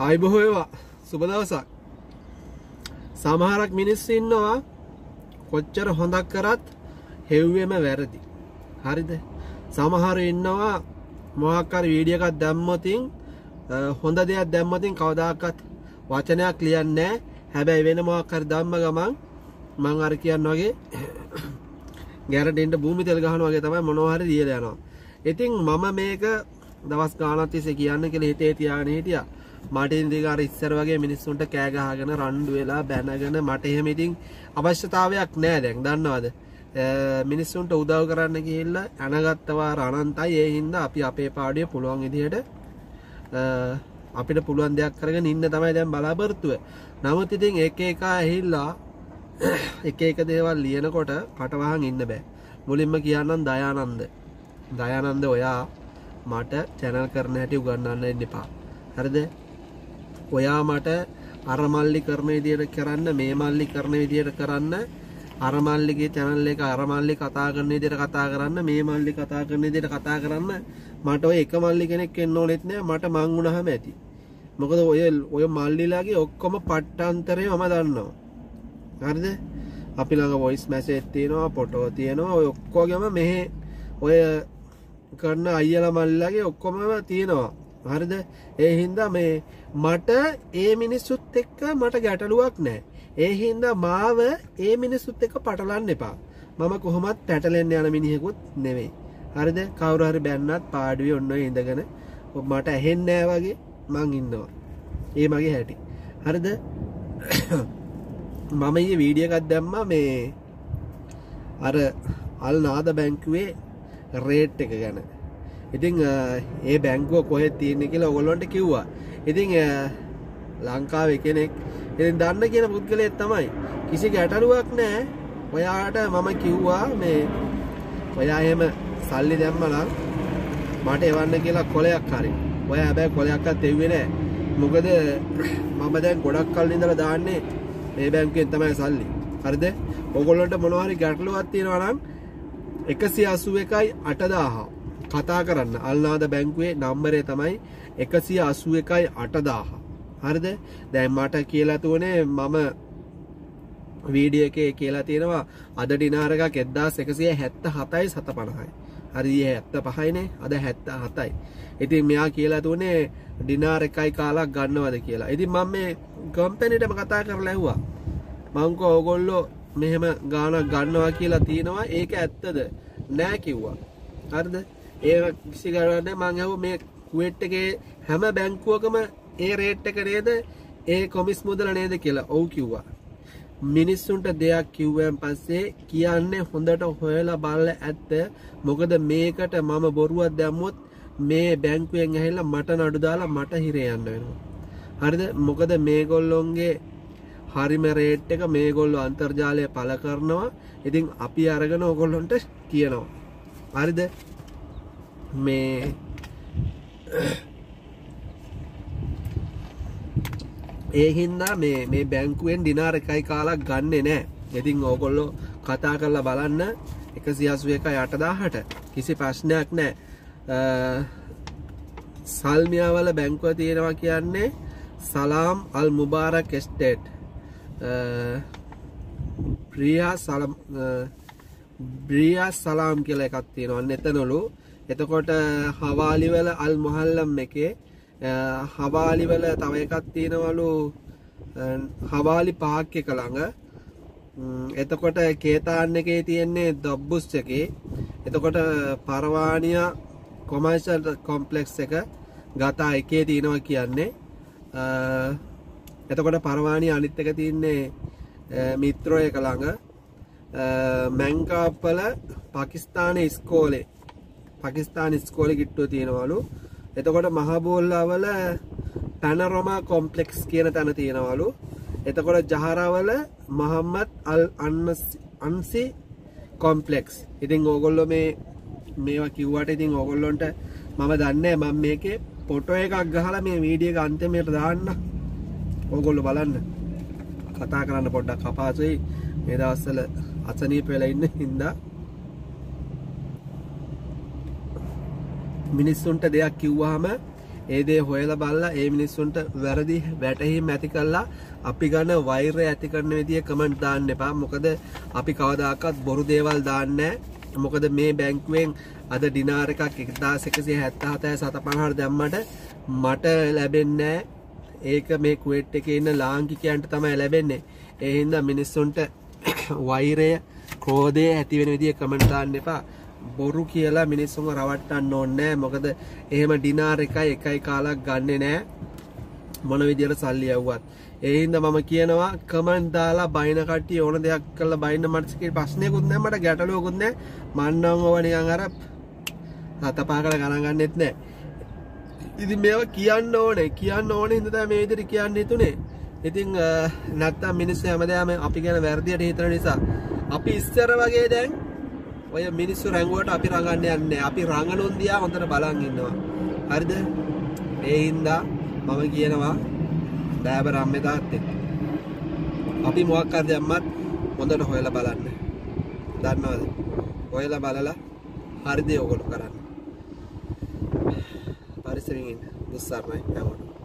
අයිබොහෝවා සුබදවසක් සමහරක් මිනිස් ඉන්නවා කොච්චර හොඳක් කරත් හෙව්වෙම වැරදි. හරිද? සමහර ඉන්නවා මොහක්කර වීඩියකත් දැම්මතින් හොඳ දෙයක් දැම්මතින් කවදාකත් වචනයක් ලියන්නෑ හැබැයි වෙන මොහක්කර දම්ම ගමන් මං අර කියන්න වගේ ගැරටෙන්ට භූමි තෙල් ගහන වගේ තමයි මොනවහරි දියල යනවා. ඉතින් මම මේක දවස් ගානත්තිසේ කියන්න කෙළ හිතේ තියාගෙන හිටිය. මටින් දිගර ඉස්සර වගේ මිනිස්සුන්ට කෑගහගෙන රණ්ඩු වෙලා බැනගෙන මට එහෙම ඉතින් අවශ්‍යතාවයක් නෑ දැන්. දන්නවාද? මිනිස්සුන්ට උදව් කරන්න කියල්ල ඇනගත්තවා රණන්තයි ඒ හින්ද අපි අපේ පාඩිය පුළුවන් ඉදිහට අපිට පුළුවන් දෙයක් කරගෙන ඉන්න තමයි දැන් බලාපොරත්තුව. නමුත් ඉතින් එක එක ඇහිල්ලා එක එක දේවල් ලියනකොට කටවහන් ඉන්න බෑ. මුලින්ම කියන්නම් දයානන්ද. දයානන්ද ඔයා මට චැනල් කරන හැටි උගන්නන්න එන්න එපා. හරිද? ඔයා මට අරමල්ලි කරන විදියට කරන්න මේ මල්ලි කරන විදියට කරන්න අරමල්ලිගේ චැනල් එක අරමල්ලි කතා කරන විදියට කතා කරන්න මේ මල්ලි කතා කරන විදියට කතා කරන්න මට ඔය එක මල්ලි කෙනෙක් එන්න ඕනෙත් නෑ. මට මං වුණාම ඇති. මොකද ඔය ඔය මල්ලිලාගේ ඔක්කොම පට්ටන්තරේ මම දන්නවා. හරිද? අපි ළඟ වොයිස් මැසේජ් තියෙනවා ෆොටෝ තියෙනවා ඔය ඔක්කොගෙම මෙහෙ ඔය කරන අයියල මල්ලගේ ඔක්කොම තියෙනවා. හරිද? ඒ හින්දා මේ මට ඒ මිනිස්සුත් එක්ක මට ගැටලුවක් නෑ ඒ හින්දා මාව ඒ මිනිස්සුත් එක්ක පටලන්න එපා. මම කොහොමත් පැටලෙන්න යන මිනිහෙකුත් නෙවෙයි හරිද? කවුරු හරි බැන්නත් පාඩුවේ ඔන්න ඉඳගෙන මට ඇහෙන් නෑ වගේ මං ඉන්නවා. ඒ මගේ හැටි. හරිද? මම ඒ වීඩියකත් දැම්ම මේ අර අල් නාද බැංකුවේ රේට් එක ගැන. ඉතිං ඒ බැංකුව කොහෙත් තියන්න කියලා ඔගොල්ලොන්ට කිව්වා. ඉතිං ලංකාව කෙනෙක් ඉතින් දන්න කියන පුද්ගලයත් තමයි. කිසි ගැටලුවක් නෑ ඔයාට මම කිව්වා මේ ඔයා එහෙම සල්ලි දැම්මලා මට එවන්න කියලා කොලයක් හරි. ඔය හැබැයි කොලයක්වත් එව්වේ නෑ මොකද මම දැන් ගොඩක් කල් ඉඳලා දාන්නේ මේ බැංකුවෙන් තමයි සල්ලි. හරිද? ඔගොල්ලන්ට මොනවා හරි ගැටලුවක් තියෙනවා නම් 181යි 8000 කතා කරන්න. අල්නාද බැංකුවේ නම්බරේ තමයි 181යි 8000 හරිද? දැන් මට කියලා තුනේ මම වීඩියෝ එකේ කියලා තියෙනවා අද ඩිනාර එකක් 1177යි 750යි හරි 75යිනේ අද 77යි ඉතින් මෙයා කියලා තුනේ ඩිනාර එකයි කාලක් ගන්නවද කියලා. ඉතින් මම මේ කම්පැනිටම කතා කරලා ඇහුවා. මං කෝ ඕගොල්ලෝ මෙහෙම ගානක් ගන්නවා කියලා තියෙනවා. ඒක ඇත්තද? නෑ කිව්වා. හරිද? ඒ කිසි ගණන්නේ මං ඇහුවා මේ කුවේට් එකේ හැම බැංකුවකම ඒ රේට් එක නේද? ඒ කොමිස් මුදල නේද කියලා ඔව් කිව්වා. මිනිස්සුන්ට දෙයක් කිව්වයන් පස්සේ කියන්නේ හොඳට හොයලා බලලා ඇත්ත. මොකද මේකට මම බොරුවක් දැම්මොත් මේ බැංකුවෙන් ඇහිල්ලා මට නඩු දාලා මට හිරේ යන්න වෙනවා. හරිද? මොකද මේගොල්ලොන්ගේ හරිම රේට් එක මේගොල්ලෝ අන්තර්ජාලය පළ කරනවා. ඉතින් අපි අරගෙන ඔගොල්ලොන්ට කියනවා. හරිද? මේ ඒ හින්දා මේ මේ බැංකුවෙන් ඩිනාර එකයි කාලක් ගන්නෙ නෑ. ඉතින් ඕගොල්ලෝ කතා කරලා බලන්න. එක සියසු එක යටදාහට කිසි ප්‍රශ්නයක් නෑ. සල්මියාවල බැංකුව තියෙනවා කියන්නේ සලාම් අල් මුබාරක් එස්ටේට් ප්‍රියා සලම් බ්‍රියා සලාම් කියල එකක් තියෙනවා. එතනොලු එතකොට හවාලිවල අල් මොහල්ලම් එකේ හවාලිවල තව එකක් තියෙනවලු හවාලි පාක්්‍ය කළඟ එතකොට කේතාන්න එකේ තියෙන්නේ දොබ්බුස් එකේ. එතකොට පරවානිය කොමර්ශල් කොම්පලෙක්ස් එක ගතා එකේ තියෙනවා කියන්නේ. එතකොට පරවාණි අනිත් එක තියන්නේ මිත්‍රෝය කළඟ මැංකාප්පල පකිස්ථාන ස්කෝලේ පකිස්ථාන ස්කෝල ගිට්ටුව තියෙනවලු. එතකොට මහබෝල්ලාවල පැනරොමා කොම්පලෙක්ස් කියන තැන තියෙනවලු. එතකොට ජහරවල මහම්මත් අල් අන්සි කොම්පලෙක්ස්. ඉතින් ඕගොල්ලො මේ මේවා කිව්වට ඉතින් ඕගොල්ලොන්ට මම දන්න මම මේකේ පොටෝ එකක් ගහලා මේ වීඩිය අන්තමයට දාන්න. ඕගොල්ලු බලන්න. කතා කරන්න පොඩ්ඩක් කපාසුයි. මේ දවස්සල අසනී පෙල ඉන්න හින්දා. මිනිස්සුන්ට දෙයක් කිව්වාම ඒදේ හොයල බල්ලා ඒ මිනිස්සුන්ට වැරදි වැටහි මැති කල්ලා අපි ගන්න වෛරය ඇති කරන විදිිය කමෙන්ට් දාන්න එපා. මොකද අපි කවදාකත් බොරු දේවල් දාන්න මොකද මේ බැංකුවෙන් අද ඩිනාර එකක් එකදා එකසිය හැත්තාහතය සත පහර දැම්මට මට ලැබෙන්නෑ ඒක මේ කුවට් එක ඉන්න ලාංකිකයන්ට තමයි ලැබෙන්නේ. එහින්ද මිනිස්සුන්ට වෛරය ක්‍රෝධය ඇතිවෙන විදිිය කමෙන්ටාන්න එපා. බොරු කියලා මිනිස්සුම රවට්ටන්න ඕන්නෑ මොකද එහෙම ඩිනාර එකයි එකයි කාලක් ගන්න නෑ මොන විදියට සල්ලි යව්වත් ඒහින්ද මම කියනවා කමෙන්ට් දාලා බයින කට්ටිය ඕන දෙයක් කරලා බයින්න මට්ස්කේ ප්‍රශ්නයකුත් නැහැ මට ගැටලුවකුත් නැහැ. මන්නම් ඕව නිකන් අර හතපාකට ගණන් ගන්නෙත් නැහැ. ඉතින් මේවා කියන්න ඕනේ. කියන්න ඕනේ හින්දා තමයි මේ විදිහට කියන්න හිතුනේ. ඉතින් නැත්තම් මිනිස්සු හැමදාම අපි ගැන වැරදියට හිතන නිසා. අපි ඉස්සර වගේ දැන් ඔය මිනිස්සු රැඟුවට අපි රඟන්න යන්නේ අපි රඟනුන් දිහා හොඳට බලන් ඉන්නවා. හරිද? ඒ හින්දා මම කියනවා දෑබර අම්මේ තාත්තෙක් අපි මොකක් හරි දැම්මත් හොඳට හොයලා බලන්න. දන්නවද? හොයලා බලලා හරි දේ ඔයගොල්ලෝ කරන්න. පරිස්සමින් ඉන්න. දුස්සාරණයි. හැමෝටම.